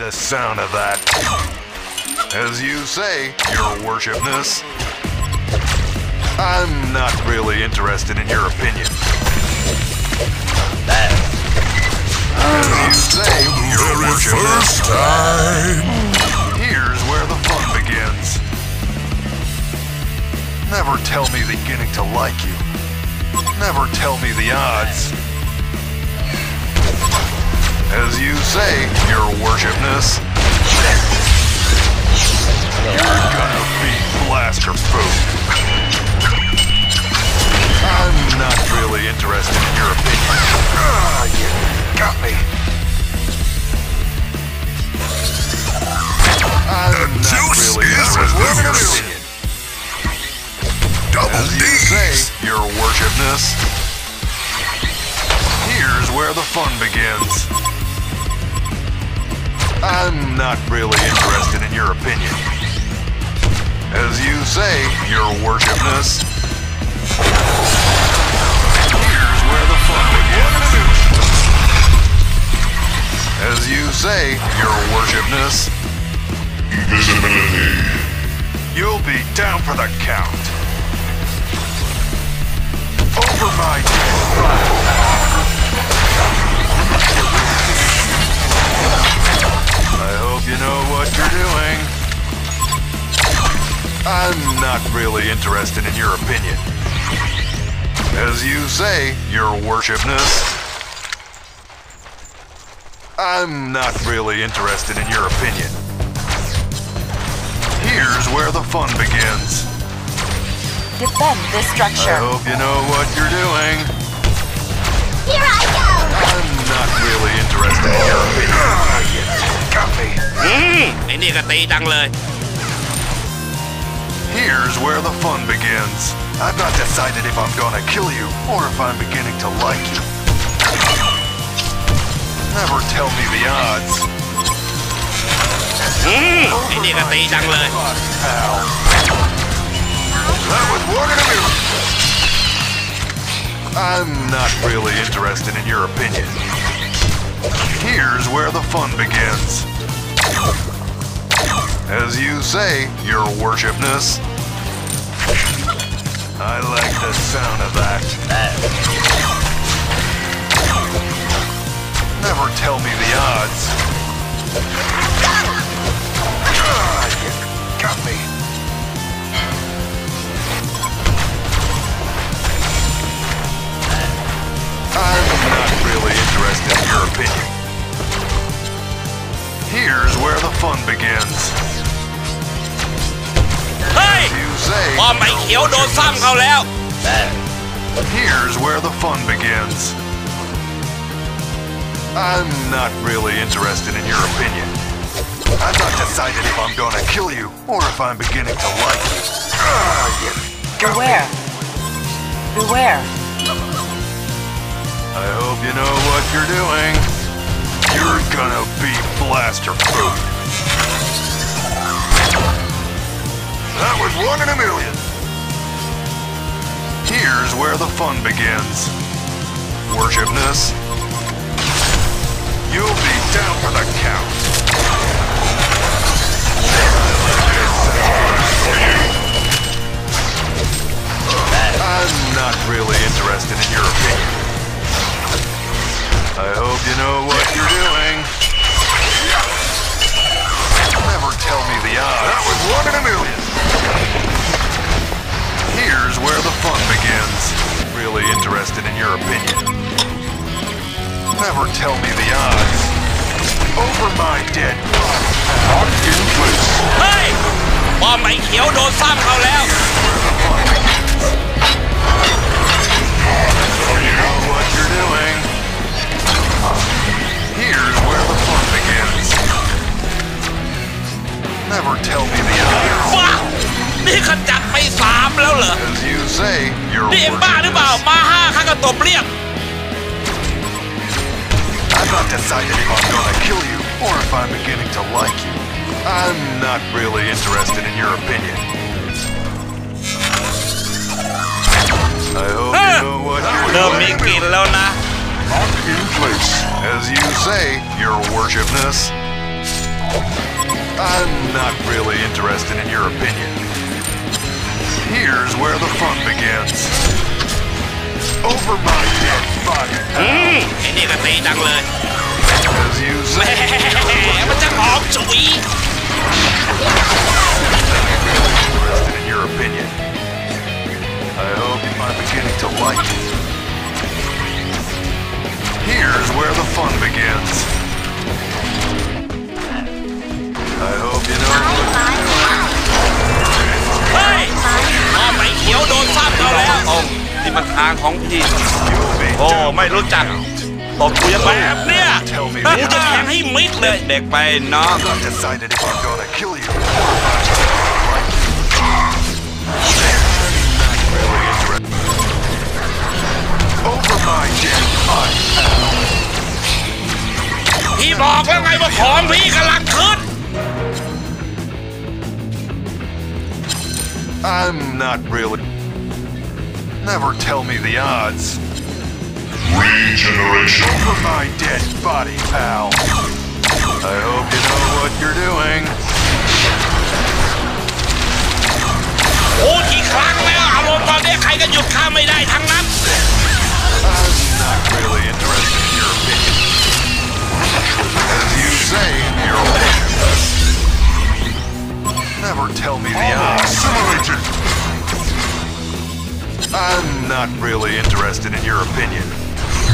the sound of that. As you say, your worshipness, I'm not really interested in your opinion. As you say, your worshipness, first time. here's where the fun begins. Never tell me the beginning to like you. Never tell me the odds. As you say, your worshipness, you're gonna be blaster food. I'm not really interested in your opinion. Ah, you got me. I'm not juice really is interested in your loose. opinion. Double As you say, your worshipness, here's where the fun begins. I'm not really interested in your opinion. As you say, your worshipness, here's where the fun begins. As you say, your worshipness, Invisibility. You'll be down for the count. Over my dead hope you know what you're doing. I'm not really interested in your opinion. As you say, your worshipness, I'm not really interested in your opinion. Here's where the fun begins. Defend this structure. I structure. hope you know what you're doing. Here I go! I'm not really interested in your opinion. อืมไอ้นี่ก็ตีจังเลย Here's where the fun begins. I've not decided if I'm gonna kill you or if I'm beginning to like you. Never tell me the odds. อืมไอ้นี่ก็ตีจังเลย Pal. That was one in a million. I'm not really interested in your opinion. Here's where the fun begins. As you say, your worshipness. I like the sound of that. Never tell me the odds. Got me. I'm not really interested in your opinion. Here's where the fun begins. เฮ้ย You say, พอไม่เขียวโดนซ้ำเขาแล้ว here's where the fun begins. I'm not really interested in your opinion. I've not decided if I'm gonna kill you or if I'm beginning to like you. Ah, you got me. Beware. Beware. I hope you know what you're doing. You're gonna be blaster food. That was one in a million. Here's where the fun begins. Worshipness. You'll be down for the count. I'm not really interested in your opinion. I hope you know what in a million. Here's where the fun begins. Really interested in your opinion. Never tell me the odds. Over my dead body. Locked in place. เฮ้ยพอไม่เขียวโดนซ้ำเขาแล้ว You know what you're doing. Here's Never tell me the odds. ว้านี่ขจัดไปสามแล้วเหรอ As you say, you're นี่เอ็งบ้าหรือเปล่า มาห้าข้าก็ตบเรียบ I've not decided if I'm gonna kill you or if I'm beginning to like you. I'm not really interested in your opinion. I hope เอ you อ know what you're เริ่มมีก doing. ลิ่นแล้วนะ In place. As you say, your worshipness. I'm not really interested in your opinion. Here's where the fun begins. Over my dead body. อืมไอ้นี่ก็ตีจังเลย As you แหม say, มันจะหอมฉุย interested in your opinion. I hope I'm beginning to like it. Here's where the fun begins. นี่มันทางของพี่ You'll be โอ้ down ไม่รู้จักตบกูยังแบบเนี้ยกูจะแทงให้มิดเลย เด็กไปน้อง I'm not decided if I'm gonna kill you. Really interested. Over my dead body. พี่บอกแล้วไงว่าของพี่กำลังขึ้น I'm not really. never tell me the odds. Regeneration. For my dead body, pal. I hope you know what you're doing. I'm not really interested in your opinion. As you say in your Never tell me the odds. Assimilation! I'm not really interested in your opinion.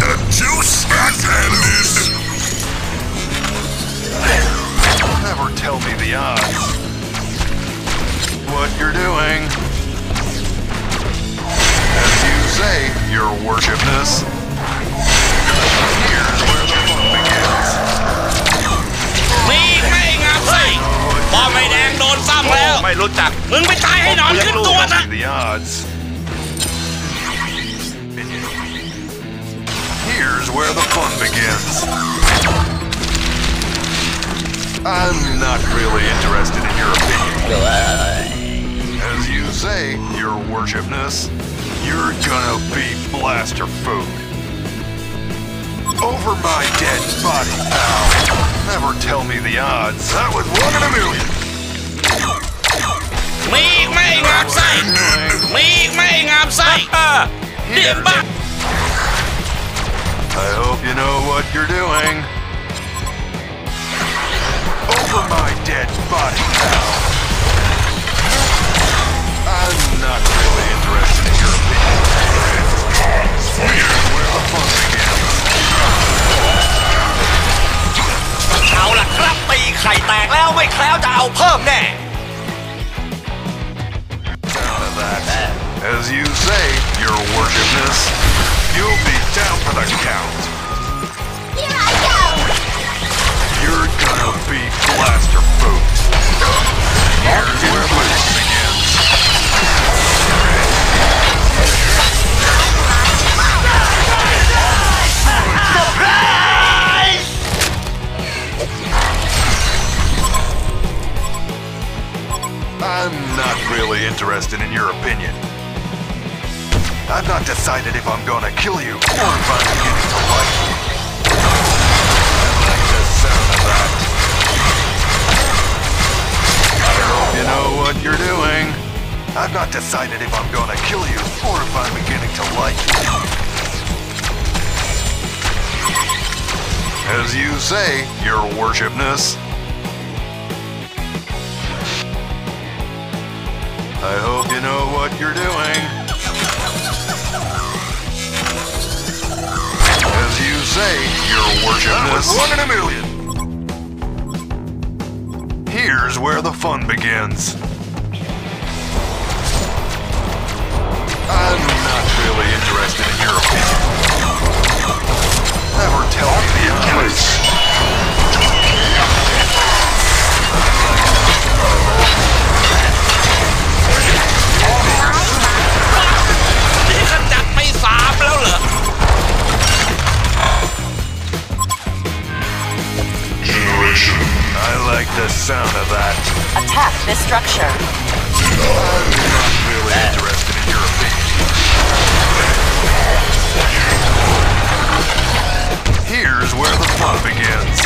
The juice has ended. Never tell me the odds. What you're doing. As you say, your worshipness. Here's where the fun begins. มีไม่งามไส้พอไม่แดงโดนซ้ำแล้ว ไม่รู้จัก มึงไปตายให้หนอนขึ้นตัวซะ the odds. where the fun begins. I'm not really interested in your opinion. As you say, your worshipness, you're gonna be blaster food. Over my dead body, pal. Never tell me the odds. That was one in a million. Leave me outside! Leave me outside! Dip I hope you know what you're doing. Over my dead body, pal. I'm not really interested in your opinion. Here's where the fun begins. เอาล่ะครับตีไข่แตกแล้วไม่แคล้วจะเอาเพิ่มแน่ Sound of that. As you say, your worshipness, you'll be down for the count. Here I go! You're gonna be blaster food. Here's where fun begins. I'm not really interested in your opinion. I've not decided if I'm gonna kill you or if I'm beginning to like you. I like you know what you're doing. I've not decided if I'm gonna kill you or if I'm beginning to like you. As you say, your worshipness. I hope you know what you're doing. Say, your worshipness. one in a million. Here's where the fun begins. I'm not really interested in your opinion. Never tell me the odds. Generation. I like the sound of that. Attack this structure. I'm not really interested in your opinion. Here's where the fun begins.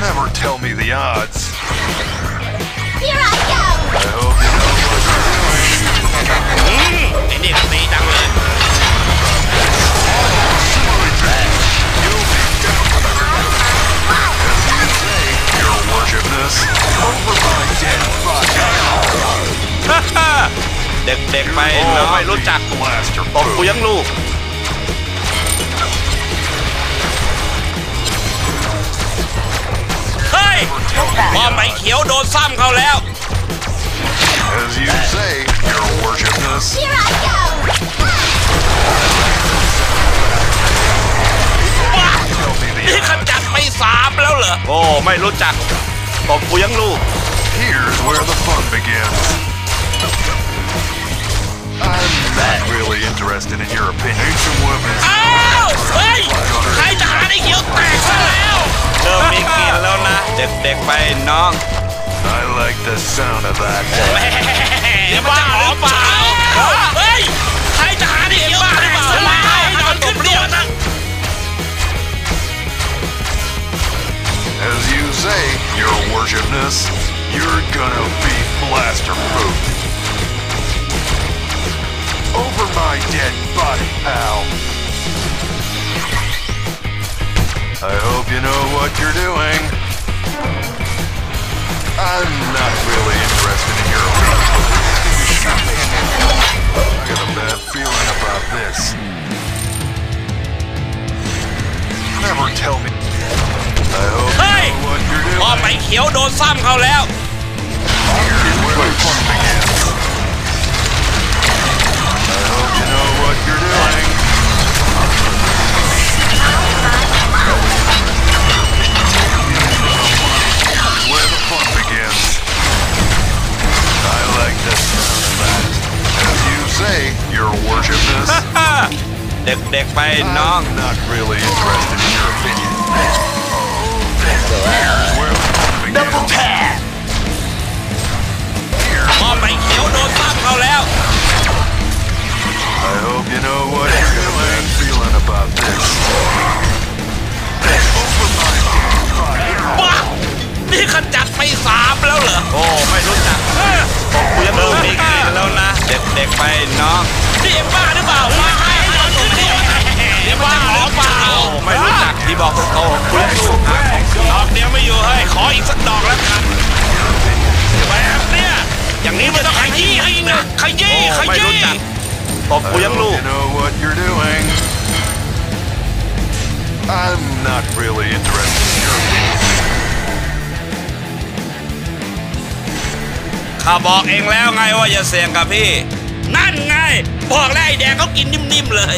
Never tell me the odds. Here I go! I hope you know what you're doing. ด็กๆไปเนาะไม่รู้จัก Blaster ตบกูยังลูกเฮ้ยพอไม่เขียวโดนซ้ำเขาแล้ว As you say, your worshipness. Here I go! ว้า Tell me the นี่ข odds. จัดไปสามแล้วเหรอ โอ้ ไม่รู้จักตบกูยังลูก Here's where the fun begins. Not really interested in your opinion. Ancient weapons. Oh! Hey! Hey, the honey, you back now! No, Mickey, Lona, the big by knock. I like the sound of that. Hey, what the Hey! Hey, the honey, you back now! I'm good, Lona! As you say, your worshipness, you're gonna be blaster proof my dead body, pal. I hope you know what you're doing. I'm not really interested in your opinion. I got a bad feeling about this. Never tell me. I hope you Hey! know what you're พอ doing. ไม่เขียวโดนซ้ำเขาแล้ว Here's where the fun begins. ไปน้อง อกโตๆกูยังลูกดอกเดียวไม่อยู่เฮ้ขออีกสักดอกแล้วกันแบบเนี้ยอย่างนี้มันต้องขยี้ให้นะขยี้ขยี้ตบ I กูยังลูก I'm not really interested in your opinion. ข้าบอกเองแล้วไงว่าอย่าเสี่ยงกับพี่ นั่นไง บอกแล้วไอ้แดงเขากินนิ่มๆเลย